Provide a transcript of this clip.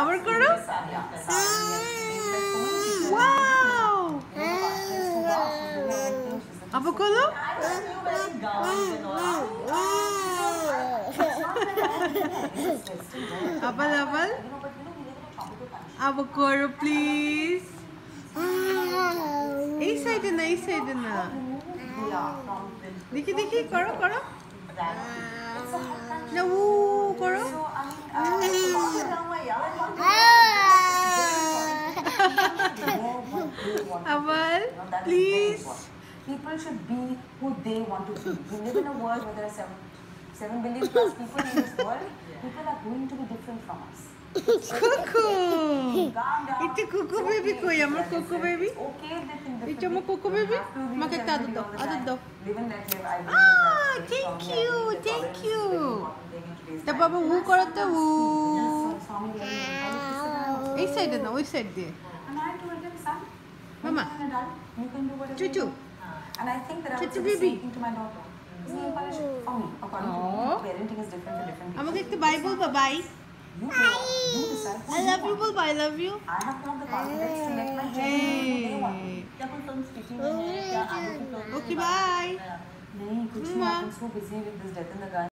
আবার করো? আবার করো আবার আবার? আবার করো প্লিজ এই সাইডে না, এই সাইডে না। দেখি দেখি, করো করো। Please important. People should be who they want to be. We live in a world where there are seven, seven billion plus people in this world. People are going to be different from us. কুকু Calm down. এটা কুকু It's baby okay. কই আমার Like I কুকু said, baby it's okay they think এটা differently. আমার কুকু You baby have to be আমাকে with একটা আদর everybody দাও all the আদর time. দাও Live and let live. I believe in Ah, that. thank Strongly, I you, believe that thank tolerance is you. very important thing in today's তা time. বাবা উ করো তো উ So, Swami Vivekananda used to sit down. এই সাইডে না ওই side দিয়ে And I told him, son, when Mama. you're an adult, you can do whatever Chuchu. you want. And I think that I would Chuchu say the baby. same thing to my daughter. It's nail polish for me. According to Aw. me, parenting is different for different people. আমাকে একটু bye বলবা by You go, you decide who I you love you want. বলবা I love you I have not the confidence to let my children do what they want. क्या कोई film speaking में है क्या आगे की film ओके बाय नहीं कुछ नहीं Mama. I'm so busy with this death in the gun